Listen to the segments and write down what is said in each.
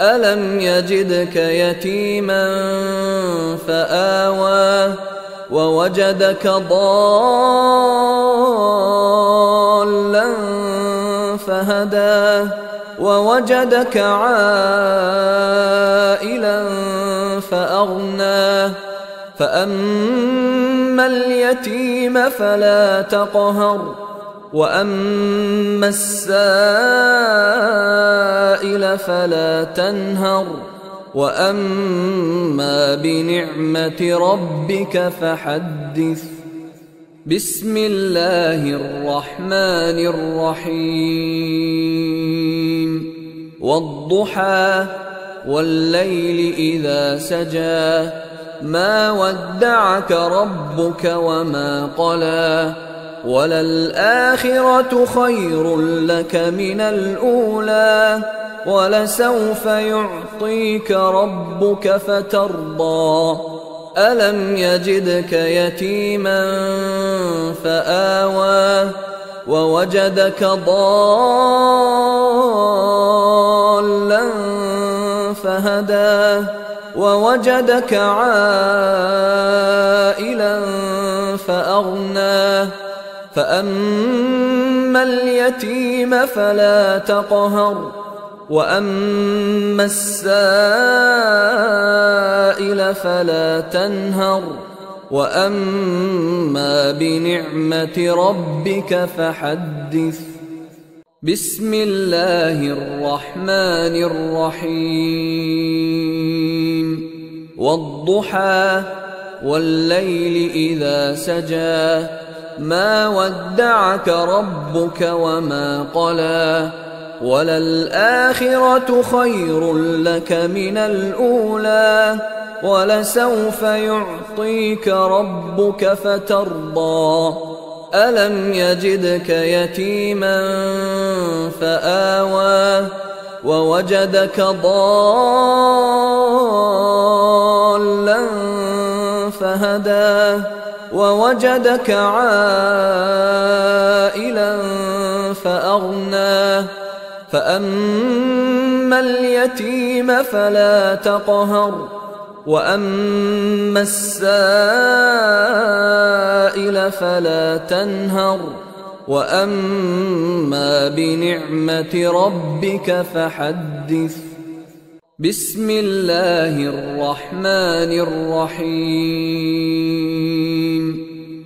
الم يجدك يتيما فاوى ووجدك ضالا فهدى ووجدك عائلا فاغنى فاما اليتيم فلا تقهر واما السائل فلا تنهر واما بنعمه ربك فحدث بسم الله الرحمن الرحيم والضحى والليل اذا سجى ما ودعك ربك وما قلى وللآخرة خير لك من الأولى ولسوف يعطيك ربك فترضى. ألم يجدك يتيما فآوى ووجدك ضالا فهدى ووجدك عائلا فأغنى. فاما اليتيم فلا تقهر واما السائل فلا تنهر واما بنعمه ربك فحدث بسم الله الرحمن الرحيم والضحى والليل اذا سجى ما ودعك ربك وما قلى وللآخرة خير لك من الأولى ولسوف يعطيك ربك فترضى ألم يجدك يتيما فآوى ووجدك ضالا فهدى ووجدك عائلا فأغنى. فأما اليتيم فلا تقهر وأما السائل فلا تنهر وأما بنعمة ربك فحدث. بسم الله الرحمن الرحيم.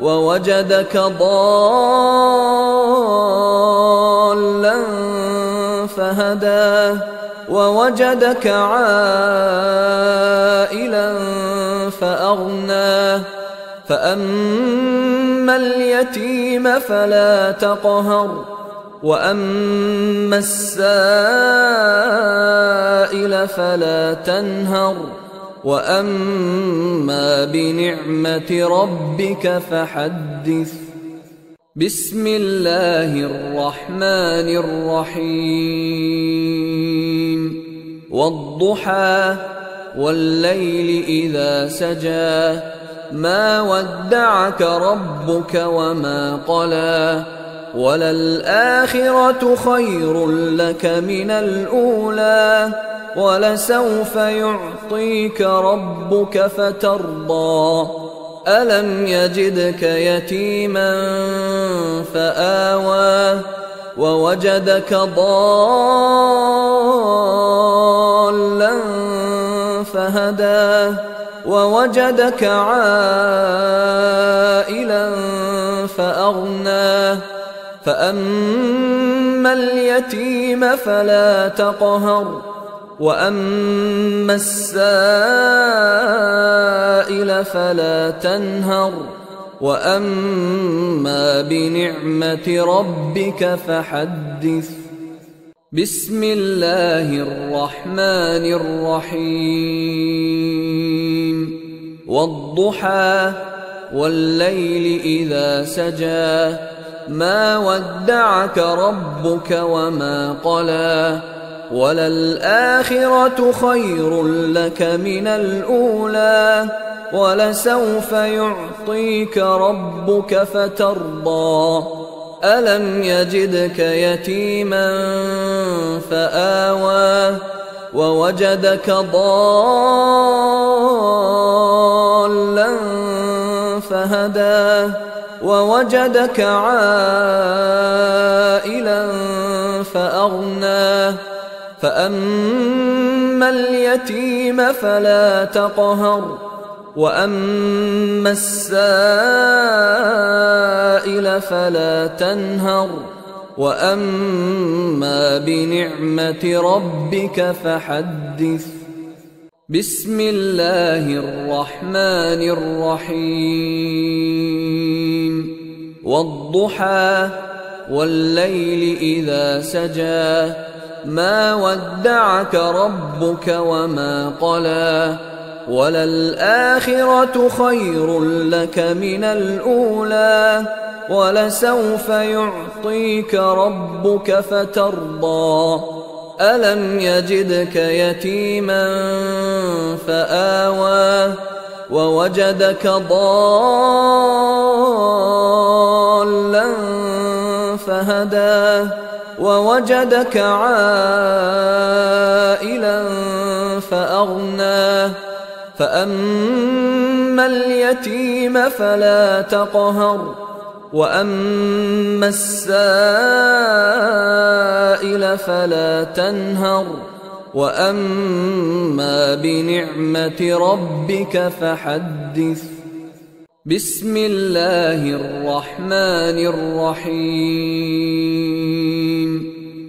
ووجدك ضالا فهدى ووجدك عائلا فأغنى. فأما اليتيم فلا تقهر وأما السائل فلا تنهر. واما بنعمه ربك فحدث. بسم الله الرحمن الرحيم. والضحى والليل اذا سجى. ما ودعك ربك وما قلى. وللاخره خير لك من الاولى. ولسوف يعطيك ربك فترضى. ألم يجدك يتيما فآوى ووجدك ضالا فهدى ووجدك عائلا فأغنى. فأما اليتيم فلا تقهر وأما السائل فلا تنهر وأما بنعمة ربك فحدث بسم الله الرحمن الرحيم والضحى والليل إذا سجى ما ودعك ربك وما قلى وللآخرة خير لك من الأولى ولسوف يعطيك ربك فترضى. ألم يجدك يتيما فآوى ووجدك ضالا فهدى ووجدك عائلا فأغنى. فأما اليتيم فلا تقهر وأما السائل فلا تنهر وأما بنعمة ربك فحدث بسم الله الرحمن الرحيم والضحى والليل إذا سجى ما ودعك ربك وما قلى وللآخرة خير لك من الأولى ولسوف يعطيك ربك فترضى ألم يجدك يتيما فآوى ووجدك ضالا فهدى ووجدك عائلا فأغنى. فأما اليتيم فلا تقهر وأما السائل فلا تنهر وأما بنعمة ربك فحدث. بسم الله الرحمن الرحيم.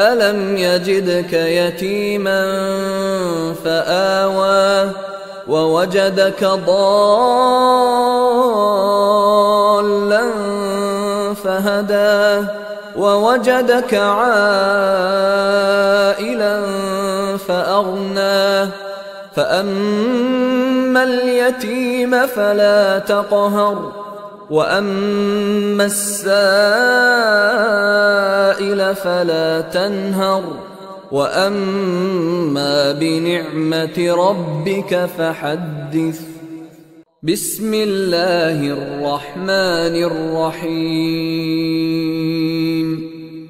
ألم يجدك يتيما فآوى ووجدك ضالا فهدى ووجدك عائلا فأغنى فأما اليتيم فلا تقهر وأما السائل فلا تنهر وأما بنعمة ربك فحدث بسم الله الرحمن الرحيم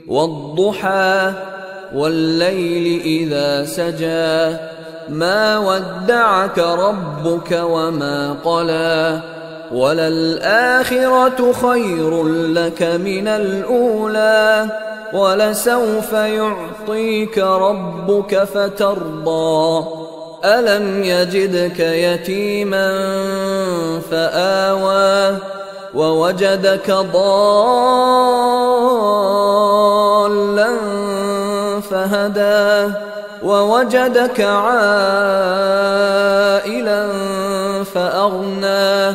والضحى والليل إذا سجى ما ودعك ربك وما قلى وللآخرة خير لك من الأولى ولسوف يعطيك ربك فترضى. ألم يجدك يتيما فآوى ووجدك ضالا فهدى ووجدك عائلا فأغنى